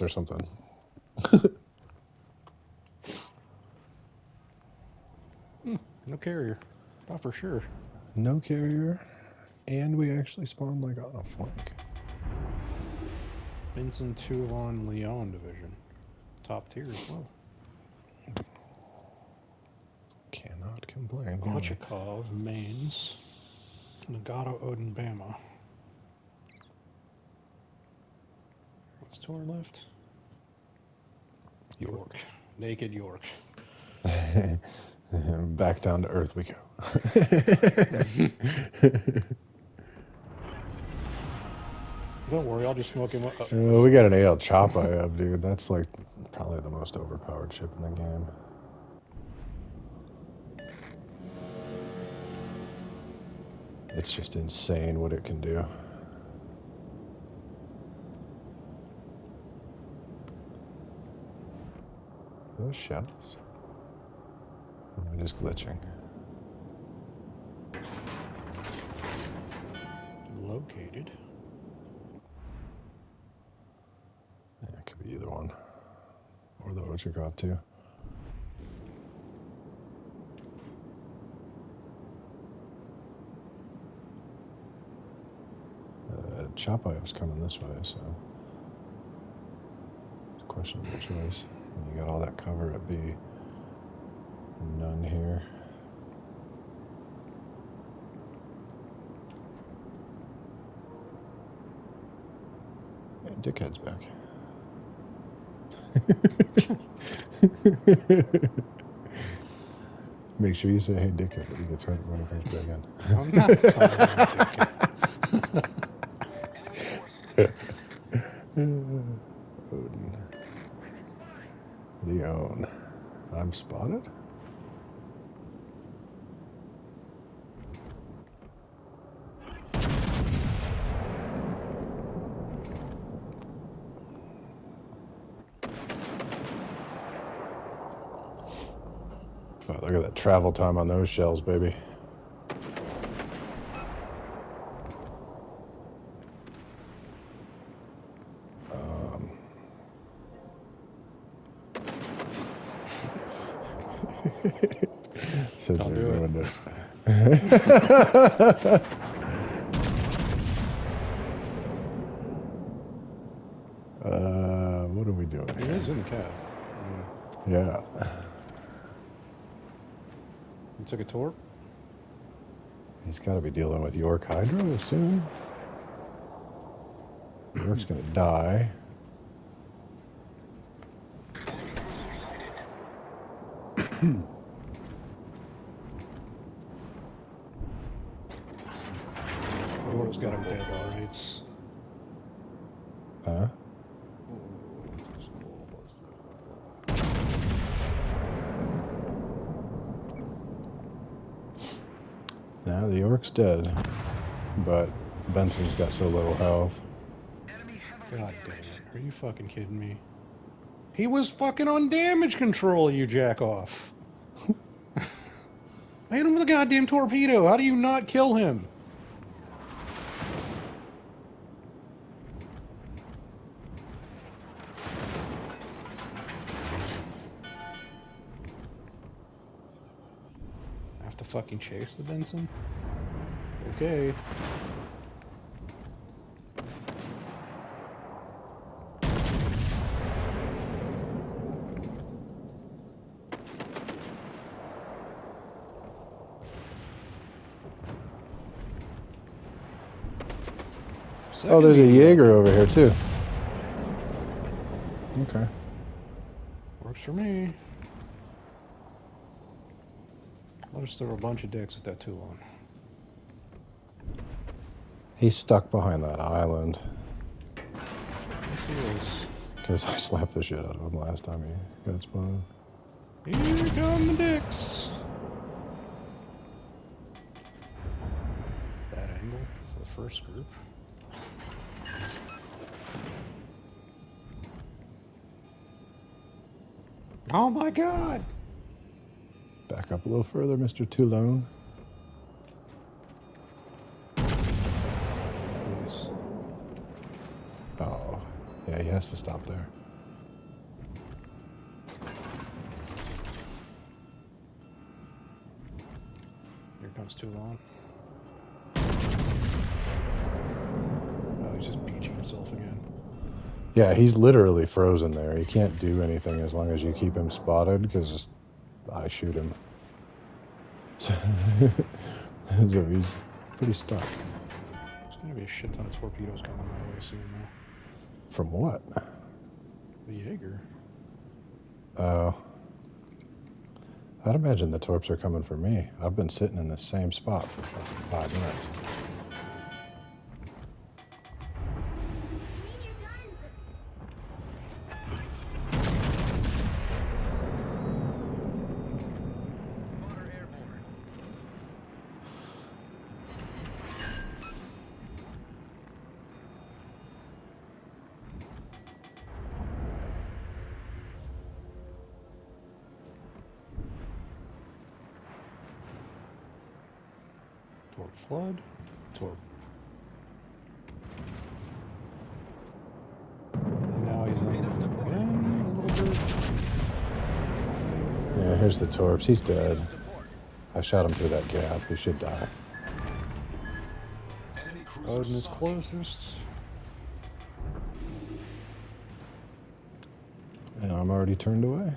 or something. Hmm, no carrier. Not for sure. No carrier, and we actually spawned like on a flank. Vincent Toulon Leon division. Top tier as well. Cannot complain. we? Mainz. Nagato, Odin, Bama. What's to our left? York. Naked York. Back down to earth we go. Don't worry, I'll just smoke him up. Uh, we got an AL chop I have, dude. That's like probably the most overpowered ship in the game. It's just insane what it can do. Those shells? Or Am I just glitching? Located. Yeah, it could be either one. Or the Ochakov too. Uh, Chapayev's coming this way, so it's a questionable choice. You got all that cover at B. None here. Hey, dickhead's back. Make sure you say hey dickhead when he gets hurt when he comes back in. Spotted? Wow, look at that travel time on those shells, baby. Um, Since Don't I do it. ruined it. uh, what are we doing He here? is in the cab. Yeah. You took a tour? He's got to be dealing with York Hydro soon. York's gonna die. York's got him dead all rights. Huh? Now the York's dead, but Benson's got so little health. God damn it. Are you fucking kidding me? He was fucking on damage control, you jack off. I hit him with a goddamn torpedo. How do you not kill him? Have to fucking chase the Benson? Okay. Oh, there's a Jaeger over here too. Okay. Works for me. I'll just throw a bunch of dicks at that Toulon. He's stuck behind that island Yes, he is. because I slapped the shit out of him last time he got spotted. Here come the dicks. Bad angle for the first group. Oh my god! Back up a little further, Mr. Toulon. Oh, yeah, he has to stop there. Here comes Toulon. Oh, he's just beaching himself again. Yeah, he's literally frozen there. He can't do anything as long as you keep him spotted, because I shoot him. So, so he's pretty stuck. There's gonna be a shit ton of torpedoes coming my way soon, though. From what? The Jaeger. Oh. I'd imagine the torps are coming for me. I've been sitting in the same spot for five minutes. Torp flood. Torp. And now he's on Enough again, a little bit. Yeah, here's the torps. He's dead. Close to port. I shot him through that gap. He should die. Odin is closest. And I'm already turned away.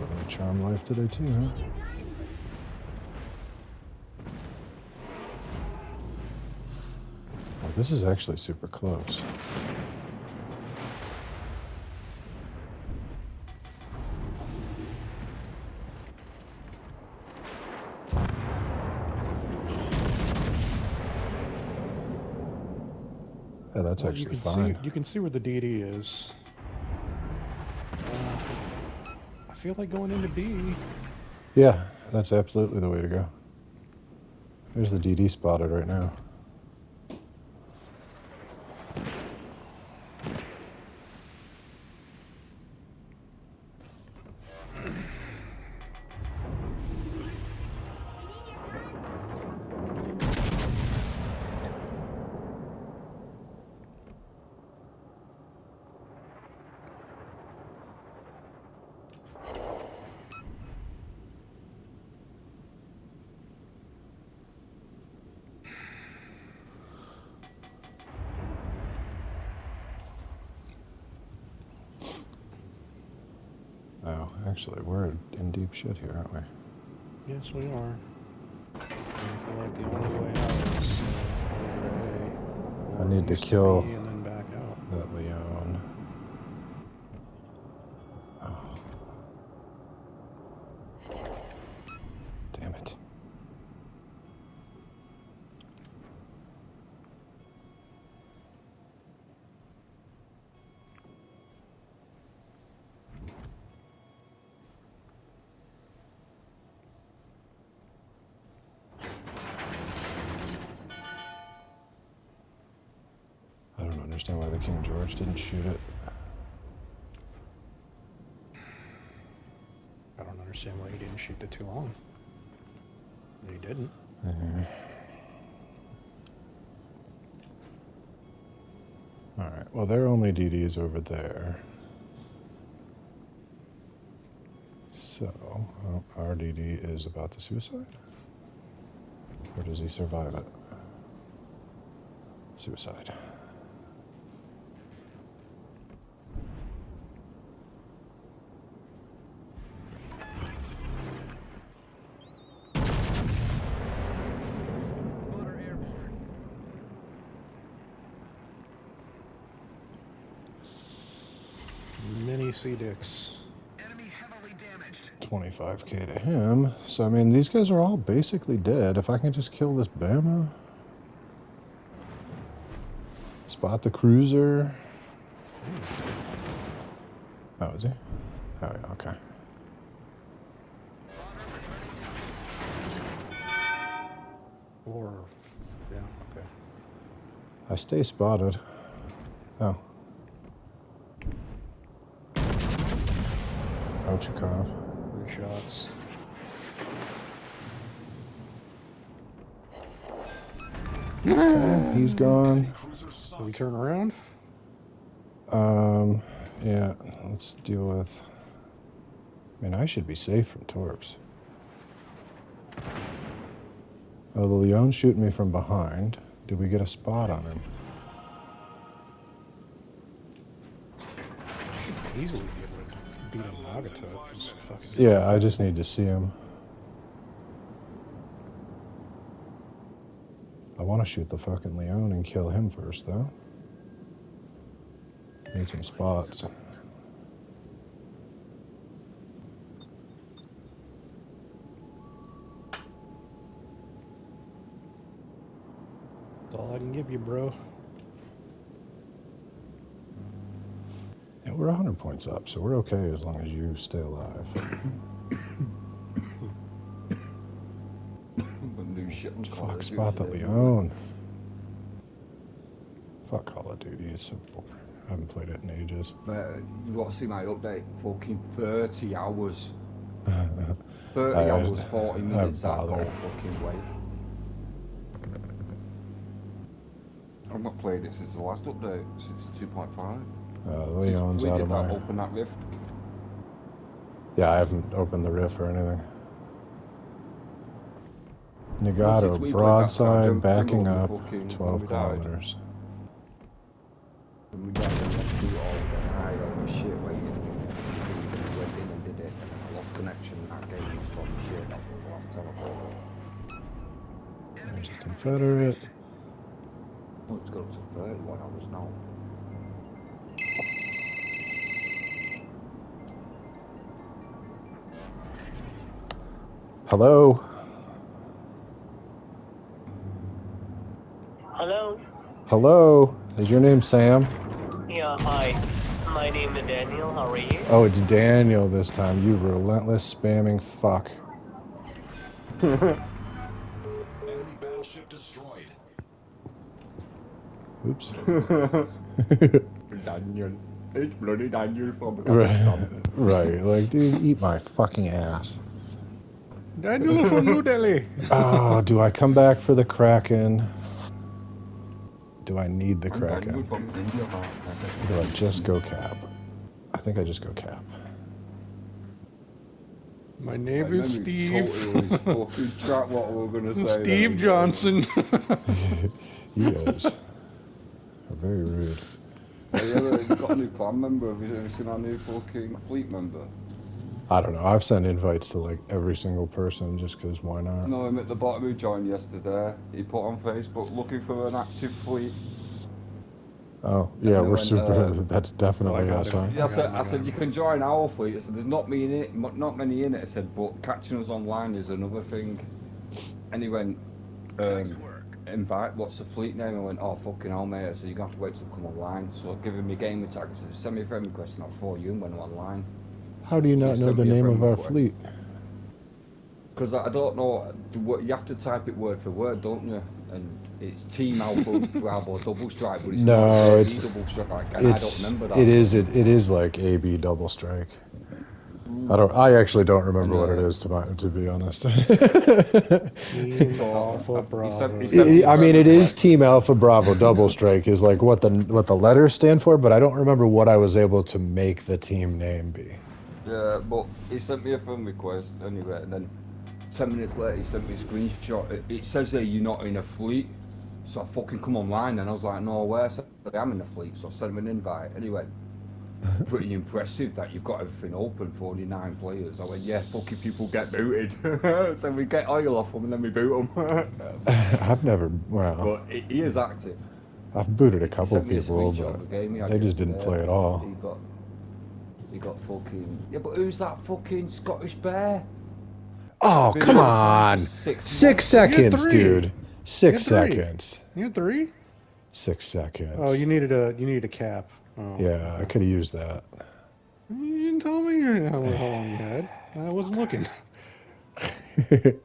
Oh, Living life today too, huh? Oh, this is actually super close. Yeah, that's Well, you actually can fine. see you can see where the DD is. Feel like going into B. Yeah, that's absolutely the way to go. There's the DD spotted right now. Oh, actually, we're in deep shit here, aren't we? Yes, we are. I feel like the only way out is uh. I need to kill- And then back out. That Leon. Oh. Damn it. I don't understand why the King George didn't shoot it. I don't understand why he didn't shoot the Toulon. He didn't. Mhm. Alright, well, their only DD is over there. So, oh, our DD is about to suicide? Or does he survive it? Suicide. Many C dicks. Enemy heavily damaged. 25k to him. So, I mean, these guys are all basically dead. If I can just kill this Bama. Spot the cruiser. Oh, is he? Oh, yeah, okay. Or, yeah, okay. I stay spotted. Oh. Mochikov. Three shots. Okay, he's gone. We turn around. Um, yeah, let's deal with. I mean, I should be safe from torps. Oh, the Leon's shooting me from behind. Did we get a spot on him? Easily be beat a Nagato. Fucking Yeah, I just need to see him. I want to shoot the fucking Leon and kill him first, though. Need some spots. That's all I can give you, bro. We're 100 points up, so we're okay as long as you stay alive. But new shit on Call Fuck, spot the. Leon. Fuck Call of Duty, it's so boring. I haven't played it in ages. Mate, you got to see my update. Fucking 30 hours. 30 I- hours, 40 I minutes, that whole fucking way. I've not played it since the last update, since 2.5. uh, Leon's out of open that rift. Yeah, I haven't opened the riff or anything. Nagato, we played that broadside, backing up, 12 we kilometers. And we got to do all the high all the shit waiting. We went in and did it, I lost connection. That game was from shit. That was the last time I played. There's a Confederate. It's got up to 31 hours now. Hello? Hello. Hello? Is your name Sam? Yeah, hi. My name is Daniel. How are you? Oh, it's Daniel this time. You relentless spamming fuck. Enemy battleship destroyed. Oops. Daniel. It's bloody Daniel from right, right. Like, dude, eat my fucking ass. Daniel from New Delhi. Oh, do I come back for the Kraken? Do I need the Kraken? Or do I just go cap? I think I just go cap. My name is Steve. Totally fucking what we were gonna say. Steve then. Johnson. he is. Very rude. Have you ever got a new clan member? Have you ever seen our new fucking fleet member? I don't know. I've sent invites to like every single person just because why not? No, him at the bottom who joined yesterday. He put on Facebook looking for an active fleet. Oh, yeah, we're when, super. uh, that's definitely got us, it. huh? Yeah, I got said, I I said you can join our fleet. I said there's not many in it, not many in it. I said, but catching us online is another thing. And he went, um, work. invite. What's the fleet name? I went, oh fucking hell, mate. I said you're gonna have to wait till I come online. So I give him my game tag. I said send me a friend request and I'll follow you when I'm online. How do you not Just know the name of our request. fleet? Because I I don't know, the you have to type it word for word, don't you? And it's Team Alpha Bravo Double Strike, but it's No, not AB it's- Double Strike, and I don't It's remember that. it is it, it is like AB double strike. Mm. I don't. I actually don't remember what it is to my, to be honest. Team Alpha he Bravo. said- he said- It- I mean, it is Team Alpha Bravo double strike is like what the what the letters stand for, but I don't remember what I was able to make the team name be. Yeah, but he sent me a friend request anyway, and then 10 minutes later he sent me a screenshot. It, it says there you're not in a fleet, so I fucking come online, and I was like, no way, I am in a fleet, so I sent him an invite. Anyway, pretty impressive that you've got everything open for only nine players. I went, yeah, fucking people get booted. so we get oil off them and then we boot them. I've never. Well, but he, is active. I've booted a couple of people, but they just didn't play at all. He got, fucking. Yeah, but who's that fucking Scottish bear? Oh Been come on! Six, Six months. You had seconds, dude. Six You seconds. You had three? Six seconds. Oh, you needed a you needed a cap. Oh. Yeah, I could have used that. You didn't tell me how, how long you had. I wasn't looking.